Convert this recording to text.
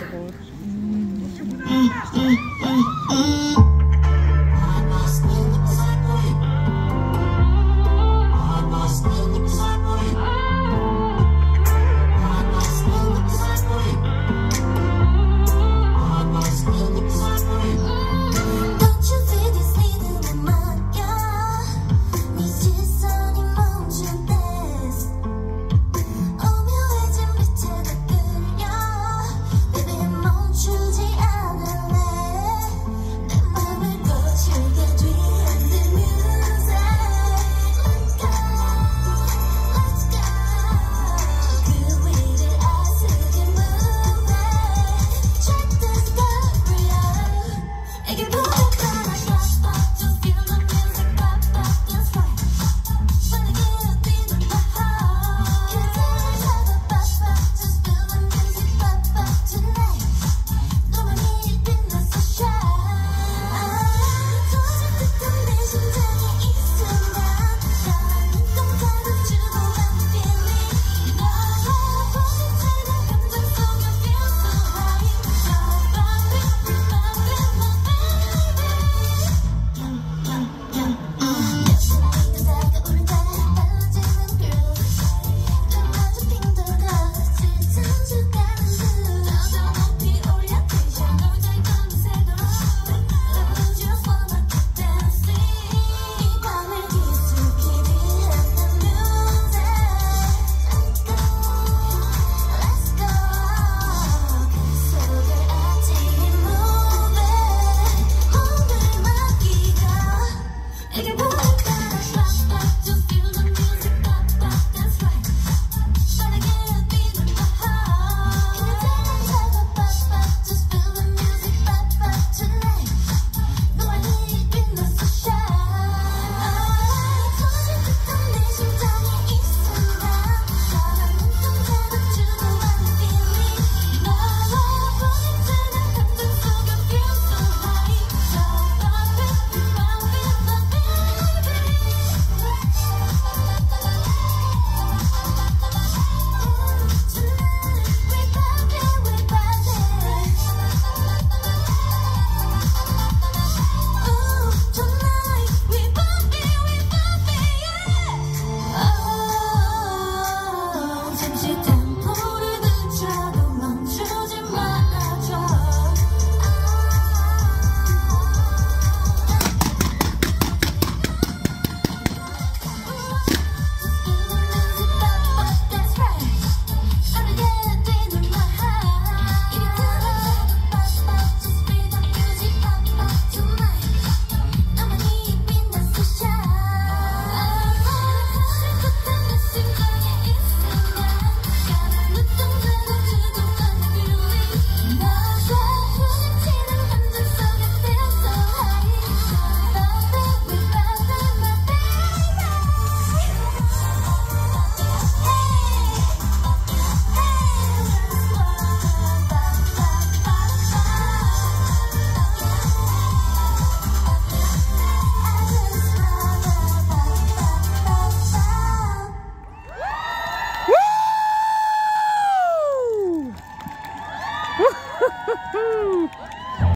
the board.